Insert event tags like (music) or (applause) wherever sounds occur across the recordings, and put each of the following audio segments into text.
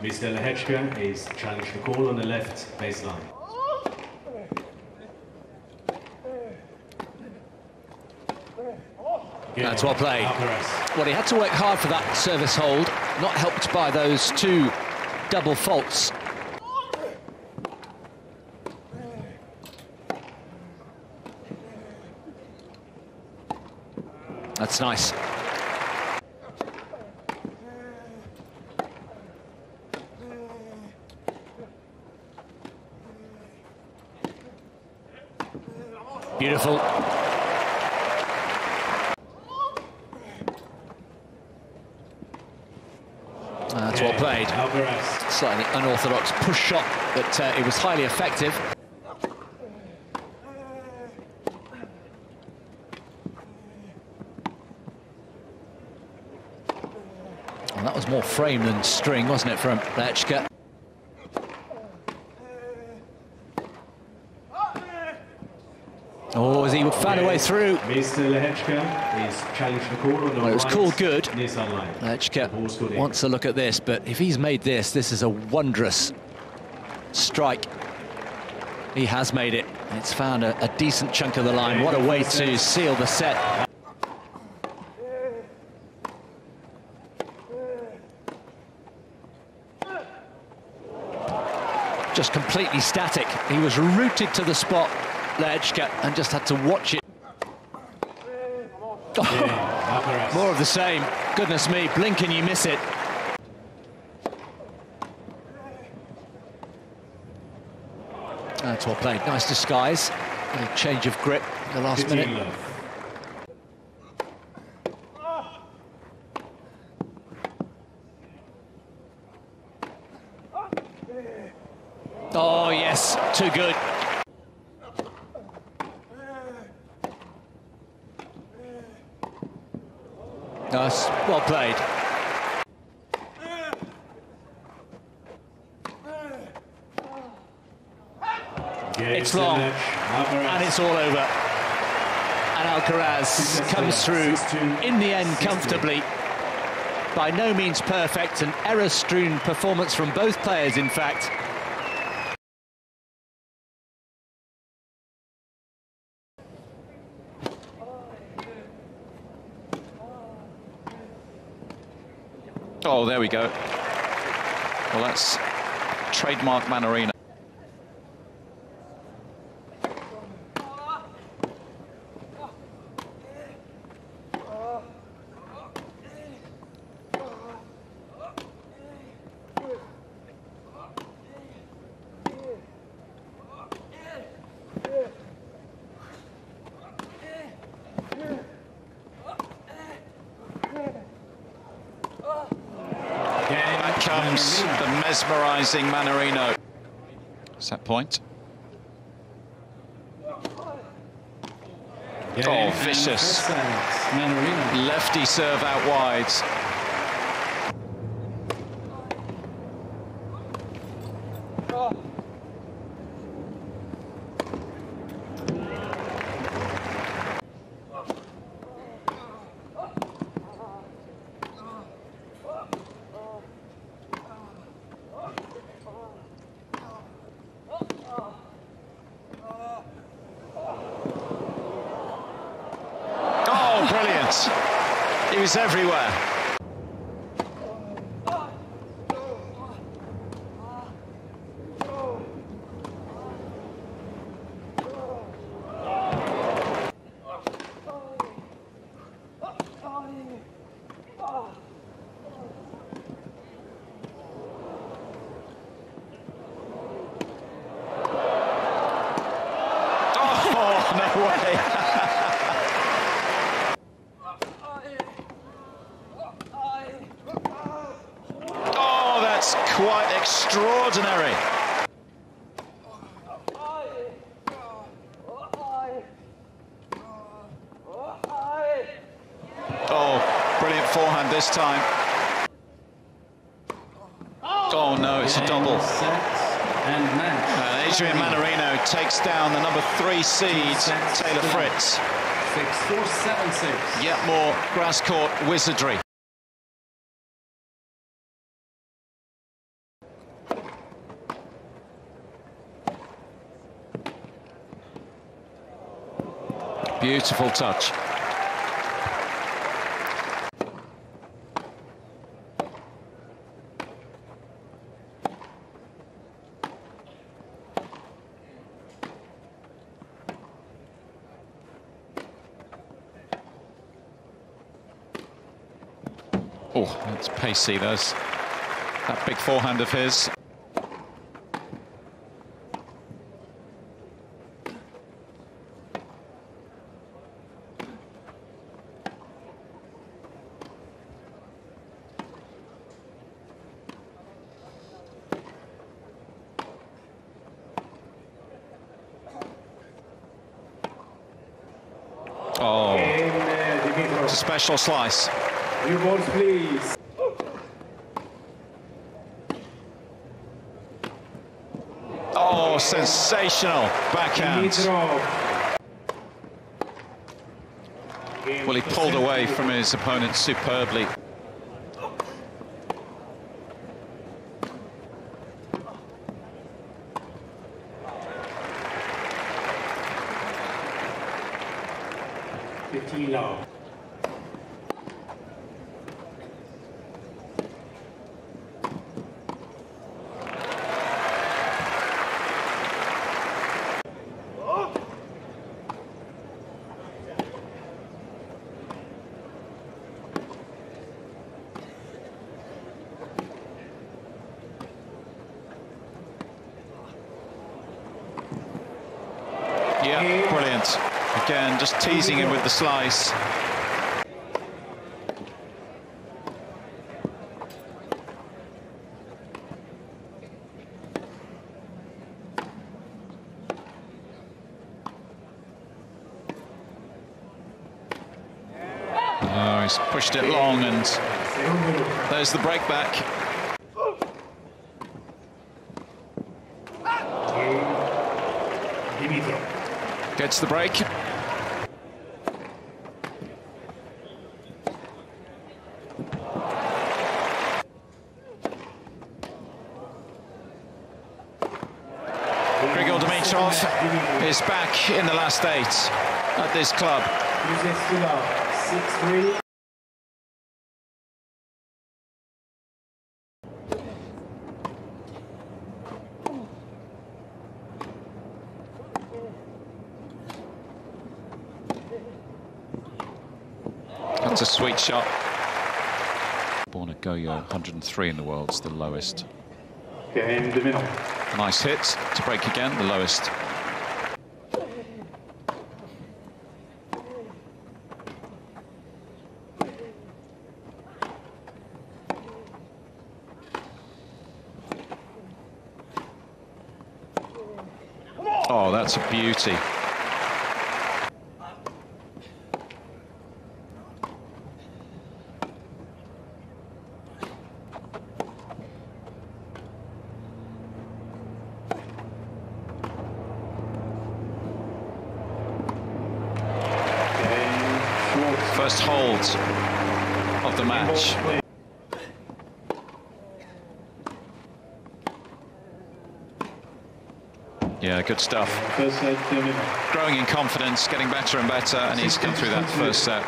Mr. Lehecka is challenged to call on the left baseline. That's well played. Well, he had to work hard for that service hold, not helped by those two double faults. That's nice. Beautiful. That's well played. Slightly unorthodox push shot, but uh, it was highly effective. Well, that was more frame than string, wasn't it, from Lehecka? Oh, as he found a way through. Mr. Lehecka is challenged on the well, it was called good. Lehecka wants to look at this, but if he's made this, this is a wondrous strike. He has made it. It's found a, a decent chunk of the line. What a way to seal the set. Just completely static. He was rooted to the spot Lehecka and just had to watch it. Yeah, (laughs) More of the same. Goodness me, blink and you miss it. That's well played. Nice disguise. A little change of grip in the last minute. Oh, yes, too good. Nice, well played. It's long, and it's all over. And Alcaraz comes through in the end comfortably. By no means perfect, an error-strewn performance from both players, in fact. Oh, there we go. Well, that's trademark Mannarino. Comes the mesmerising Mannarino. Set point. Oh, vicious. Lefty serve out wide. He was everywhere. Oh, no way. That's quite extraordinary. Oh, brilliant forehand this time. Oh no, it's a double. And Adrian Mannarino takes down the number three seed, Taylor Fritz. Six, four, seven, six. Yet more grass court wizardry. Beautiful touch. Oh, that's pacey. There's that big forehand of his. Oh, it's a special slice. New balls, please. Oh, sensational backhand. Well, he pulled away from his opponent superbly. Fifteen love. Yeah, brilliant. Again, just teasing him with the slice. Oh, he's pushed it long and there's the break back. Dimitrov. Gets the break. Grigor Dimitrov is back in the last eight at this club. That's a sweet shot. Borna Gojo, 103 in the world, it's the lowest. Game de Minaur. Nice hit to break again, the lowest. Oh, that's a beauty. First hold of the match. Yeah, good stuff. First set de Minaur. Growing in confidence, getting better and better, and he's come through that first set.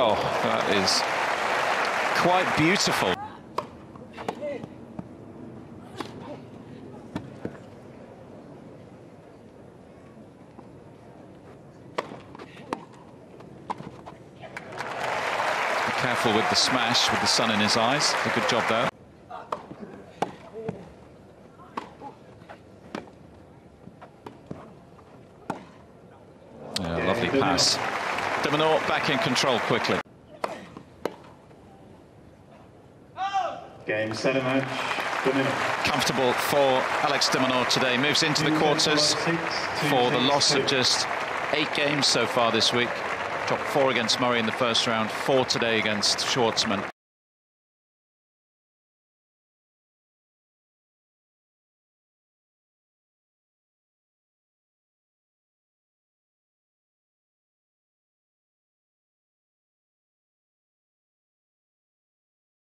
Oh, that is quite beautiful. Be careful with the smash with the sun in his eyes. A good job there. Yeah, lovely pass. De Minaur back in control quickly. Game set match. comfortable for Alex de Minaur today. Moves into the quarters for the loss of just eight games so far this week. Dropped four against Murray in the first round, four today against Schwartzman.